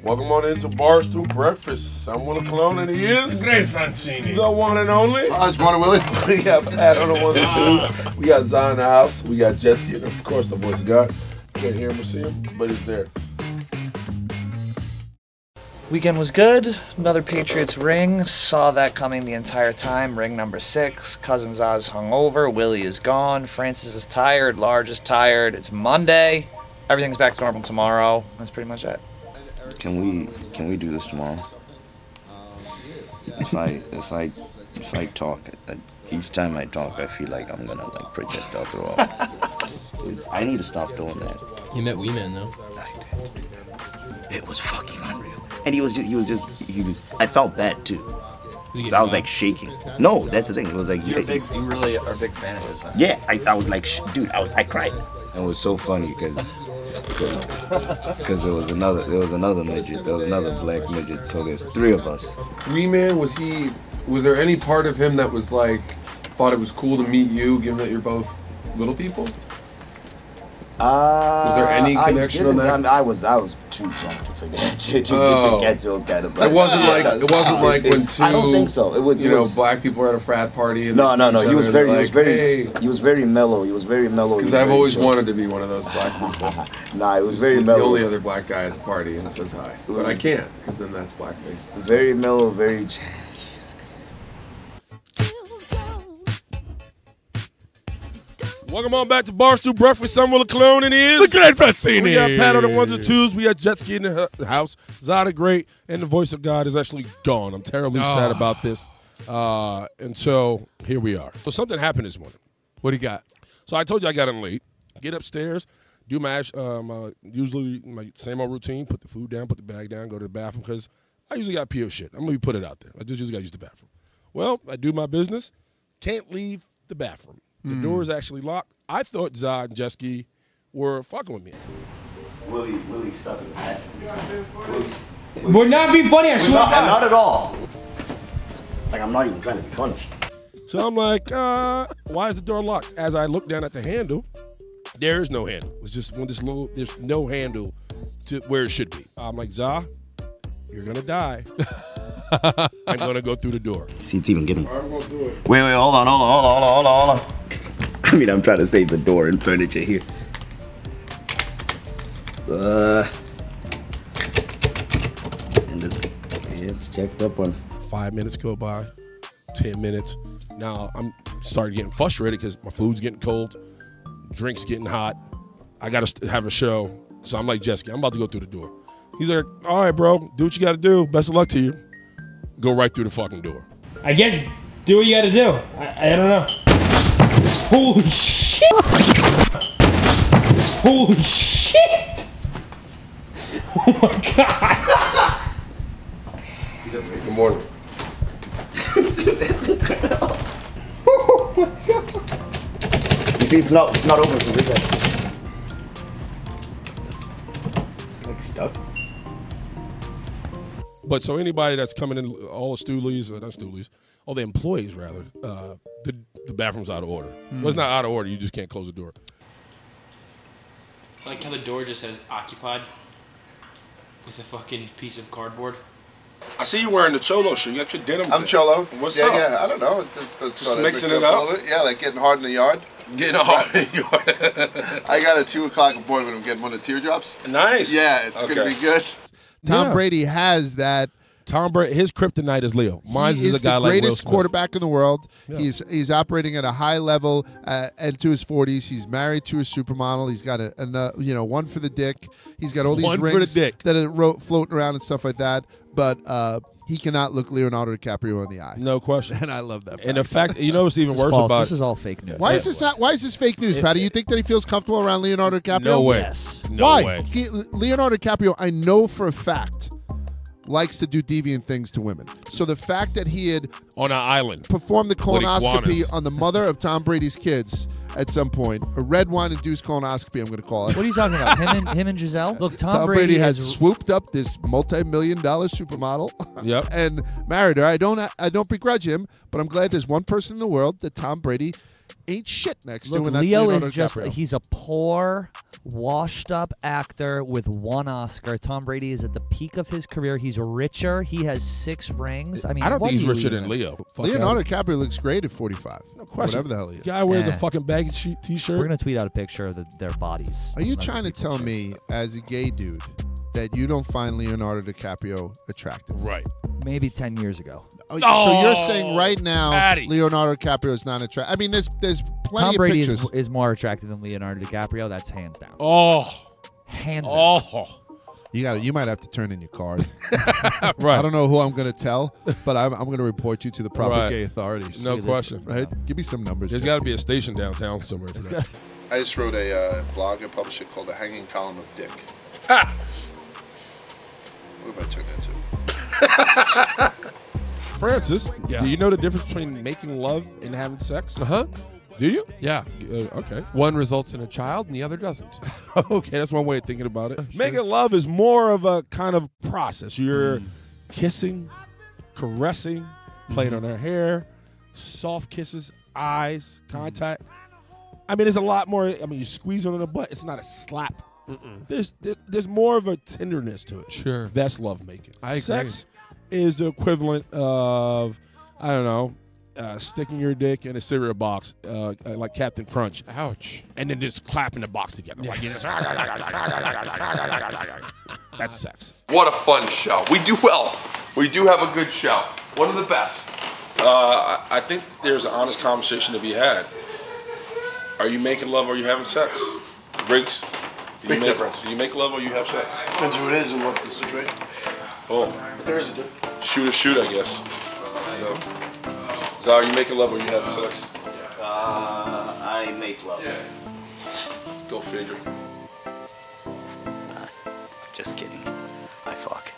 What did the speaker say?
Welcome on into Barstool Breakfast. I'm Willie Colon, and he is Great Francini. the one and only. Hi, it's Morning Willie. We got Pat on the ones and twos. We got Zion in the house. We got Jesky, and of course the voice of God. Can't hear him or see him, but he's there. Weekend was good. Another Patriots ring. Saw that coming the entire time. Ring number six. Cousin Cousins Oz hungover. Willie is gone. Francis is tired. Large is tired. It's Monday. Everything's back to normal tomorrow. That's pretty much it. Can we can we do this tomorrow? If I if I if I talk, I, each time I talk, I feel like I'm gonna like projectile throw up. It's, I need to stop doing that. You met Wee Man though. It was fucking unreal. And he was just he was just he was. I felt bad too. Cause I was like shaking. No, that's the thing. It was like You're big. You really are a big fan of his. Huh? yeah. I, I was like, sh- dude, I, was, I cried. It was so funny because because there was another there was another midget. There was another black midget. So there's three of us. Wee Man, was he? Was there any part of him that was like, thought it was cool to meet you, given that you're both little people? Uh, there any I connection on didn't- that? I was I was too drunk to figure to, to, Oh. to those kind of. It wasn't like it wasn't like when two. I don't think so. It was. You it know, black people were at a frat party. And no, no, no. He was very. and He was very. like, He was very mellow. He was very mellow. Because I've always wanted to be one of those black people. Nah, it was very He's the only other black guy at the party and says hi, but I mm. can't because then that's blackface. Very mellow. Very. Welcome on back to Barstool Breakfast. Willie Colon, and is The Great Francini. We got Pat on the ones and twos. We got Jetski in the house. Zada great, and the voice of God is actually gone. I'm terribly sad about this. Uh, and so here we are. So something happened this morning. What do you got? So I told you I got in late. Get upstairs, do my uh, my usually my same old routine. Put the food down, put the bag down, go to the bathroom because I usually got PO shit. I'm gonna put it out there. I just usually got to use the bathroom. Well, I do my business. Can't leave the bathroom. The door is actually locked. I thought Zod and Jesky were fucking with me. Willie, Willie stuck in the bathroom. Willie's- Would not be funny, I swear Not, not at all. Like I'm not even trying to be funny. So I'm like, uh, why is the door locked? As I look down at the handle, there is no handle. It's just one this little. There's no handle to where it should be. I'm like, Za, you're gonna die. I'm gonna go through the door. See, it's even getting. I'm gonna do it. Wait, wait, hold on, hold on, hold on, hold on, hold on. I mean, I'm trying to save the door and furniture here. Uh, and it's it's checked up on. Five minutes go by, ten minutes. Now I'm starting getting frustrated because my food's getting cold, drinks getting hot. I gotta have a show, so I'm like, Jessica, I'm about to go through the door. He's like, all right, bro, do what you gotta do. Best of luck to you. Go right through the fucking door. I guess do what you gotta do. I, I don't know. Holy shit! Holy shit! Oh my god! Good morning. You see, it's not it's not open from this end. It's like stuck. But so anybody that's coming in, all the stoolies, uh, not stoolies, all the employees rather, uh, the the bathroom's out of order. Well, it's hmm. not out of order. You just can't close the door. I like how the door just says occupied with a fucking piece of cardboard. I see you wearing the cholo shirt. You got your denim. I'm Cholo. What's yeah, up? Yeah, I don't know. It's Just, Just mixing it up? little. Yeah, like getting hard in the yard. Getting hard. in the yard. I got a two o'clock appointment. I'm getting one of the teardrops. nice. Yeah, it's gonna be good. Tom Yeah. Brady has that. Tom Brady, his kryptonite is Leo. Mine he is, is a guy the like Will greatest Smith. quarterback in the world. Yeah. He's he's operating at a high level uh, into his 40s. He's married to a supermodel. He's got a, an, uh, you know one for the dick. He's got all these One for the rings dick. that are ro- floating around and stuff like that. But uh, he cannot look Leonardo DiCaprio in the eye. No question. And I love that. And the fact. fact, you know, what's even This is worse false. about This is all fake news. why is this not? Why is this fake news, Patty? You think that he feels comfortable around Leonardo DiCaprio? no way. Yes. No why? way. He- Leonardo DiCaprio, I know for a fact, likes to do deviant things to women. So the fact that he had On an island. performed the colonoscopy on the mother of Tom Brady's kids at some point, a red wine induced colonoscopy, I'm going to call it. What are you talking about? Him and him and Gisele. Look, Tom, Tom Brady, has has swooped up this multi-million dollar supermodel Yep. and married her. I don't I don't begrudge him, but I'm glad there's one person in the world that Tom Brady ain't shit next Look, to, and that's Leo Leonardo is just DiCaprio. he's a poor, washed up actor with one Oscar. Tom Brady is at the peak of his career. He's richer. He has six rings. I mean, I don't what think he's do richer than Leo. Fuck Leonardo out. DiCaprio looks great at 45. No question. Whatever the hell he is. Guy wears Eh. a fucking baggy t-shirt. We're gonna tweet out a picture of the, their bodies. Are you Let trying to tell check. me, as a gay dude, that you don't find Leonardo DiCaprio attractive? Right. Maybe ten years ago. Oh, so you're saying right now Patty. Leonardo DiCaprio is not attractive? I mean, there's there's plenty Tom of Brady is, pictures. is more attractive than Leonardo DiCaprio. That's hands down. Oh. Hands down. Oh. You got You might have to turn in your card. right. I don't know who I'm going to tell, but I'm, I'm going to report you to the proper Right. gay authorities. No Look question. Right? Give me some numbers. There's got to be a station downtown somewhere for that. I just wrote a uh, blog. and published it called The Hanging Column of Dick. Ha! What have I turned into? Francis, Yeah. do you know the difference between making love and having sex? Uh huh. Do you? Yeah. Uh, okay. One results in a child and the other doesn't. okay, that's one way of thinking about it. Making love is more of a kind of process. You're kissing, caressing, playing on her hair, soft kisses, eyes, contact. I mean, there's a lot more. I mean, you squeeze on the butt. It's not a slap. There's there- there's more of a tenderness to it. Sure. That's love making. I agree. Sex is the equivalent of I don't know. Uh, sticking your dick in a cereal box, uh, like Captain Crunch, Ouch. and then just clapping the box together. Like you just, that's sex. What a fun show. We do well. We do have a good show. One of the best. Uh, I think there's an honest conversation to be had. Are you making love or are you having sex? Briggs, do Big you make, difference. Do you make love or you have sex? Depends who it is and what the situation. Boom. But there is a difference. Shoot or shoot, I guess. So, so are you making love or you having sex? Uh, I make love. Yeah. Go figure. Just kidding. I fuck.